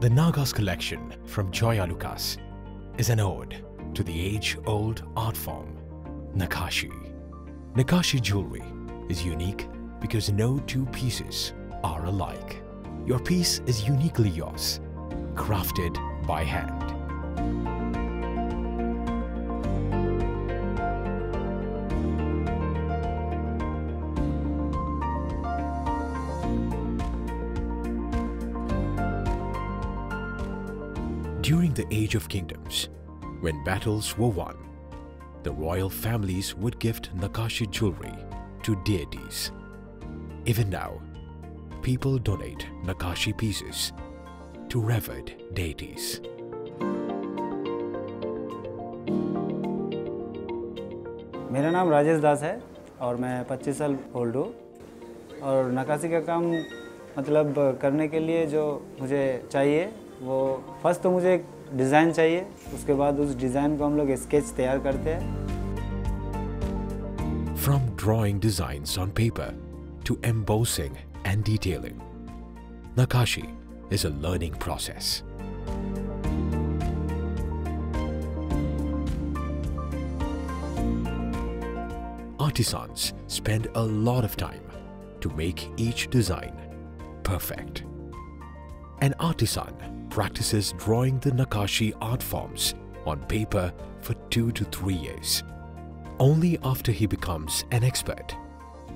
The Nagas collection from Joya Lucas is an ode to the age-old art form, Nakashi. Nakashi jewelry is unique because no two pieces are alike. Your piece is uniquely yours, crafted by hand. During the Age of Kingdoms, when battles were won, the royal families would gift Nakashi jewelry to deities. Even now, people donate Nakashi pieces to revered deities. मेरा नाम राजेश दास है और मैं 25 साल old हूँ और नक्काशी का काम मतलब करने के लिए जो मुझे चाहिए वो फ़र्स्ट तो मुझे एक डिज़ाइन चाहिए उसके बाद उस डिज़ाइन को हम लोग स्केच तैयार करते हैं From drawing designs on paper to embossing and detailing, Nakashi is a learning process. Artisans spend a lot of time to make each design perfect. An artisan practices drawing the Nakashi art forms on paper for two to three years. Only after he becomes an expert,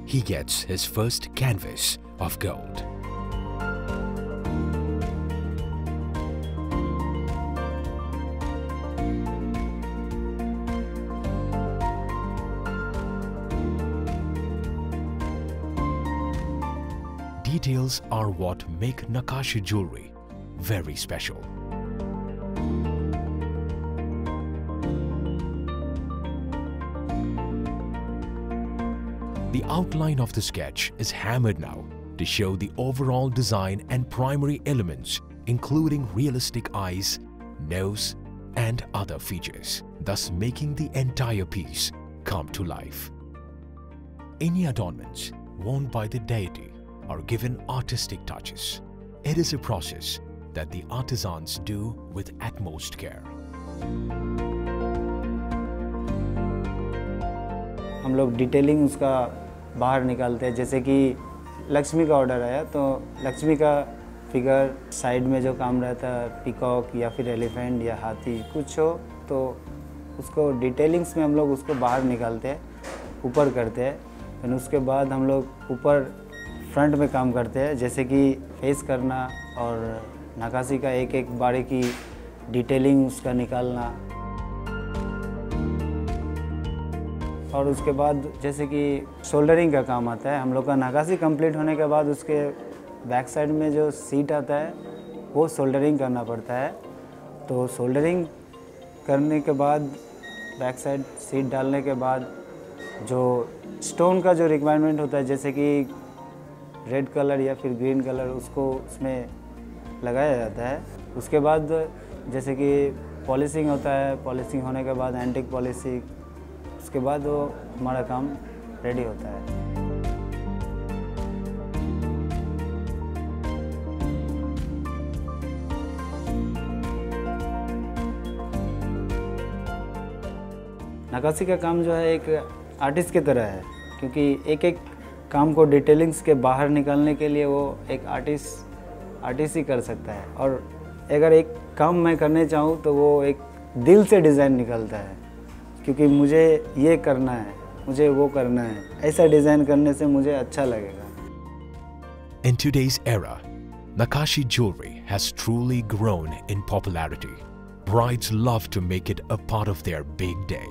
he gets his first canvas of gold. Details are what make Nakashi jewelry very special. The outline of the sketch is hammered now to show the overall design and primary elements including realistic eyes, nose and other features, thus making the entire piece come to life. Any adornments worn by the deity are given artistic touches. It is a process that the artisans do with utmost care. हम लोग detailing उसका बाहर निकालते हैं, जैसे कि लक्ष्मी का order आया तो लक्ष्मी का फिगर साइड में जो काम रहता है पिकॉक या फिर एलिफेंट या हाथी, कुछ हो तो उसको डिटेलिंग्स में हम लोग उसको बाहर निकालते हैं, ऊपर करते हैं फिर उसके बाद हम लोग ऊपर फ्रंट में काम करते हैं, जैसे कि फेस करना और नकाशी का एक एक बारे की डिटेलिंग उसका निकालना। और उसके बाद जैसे कि शोल्डरिंग का काम आता है, हम लोग का नकाशी कंप्लीट होने के बाद उसके बैक साइड में जो सीट आता है, वो शोल्डरिंग करना पड़ता है। तो शोल्डरिंग करने के बाद बैक साइड सीट डालने के बाद जो स्टोन का जो रिक्वायरमेंट होता है, जैसे कि रेड कलर या फिर ग्रीन कलर उसको उसमें लगाया जाता है। उसके बाद जैसे कि पॉलिसिंग होता है पॉलिसिंग होने के बाद एंटिक पॉलिसी उसके बाद वो हमारा काम रेडी होता है। नक्काशी का काम जो है एक आर्टिस्ट की तरह है, क्योंकि एक एक काम को डिटेलिंग्स के बाहर निकालने के लिए वो एक आर्टिस्ट आर्टिस्ट ही कर सकता है और अगर एक काम मैं करने चाहूँ तो वो एक दिल से डिज़ाइन निकलता है क्योंकि मुझे ये करना है मुझे वो करना है ऐसा डिज़ाइन करने से मुझे अच्छा लगेगा In today's era, Nakashi jewelry has truly grown in popularity. Brides love to make it a part of their big day.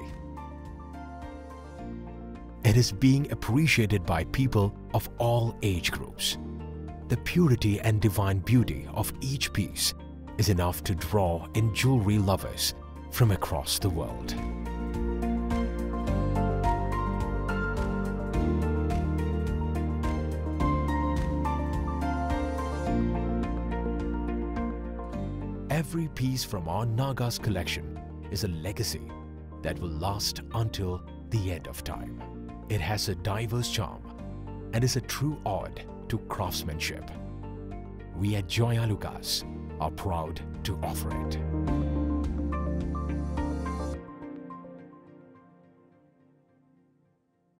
It is being appreciated by people of all age groups. The purity and divine beauty of each piece is enough to draw in jewelry lovers from across the world. Every piece from our Nagas collection is a legacy that will last until the end of time. It has a diverse charm and is a true ode to craftsmanship. We at Joya Lucas are proud to offer it.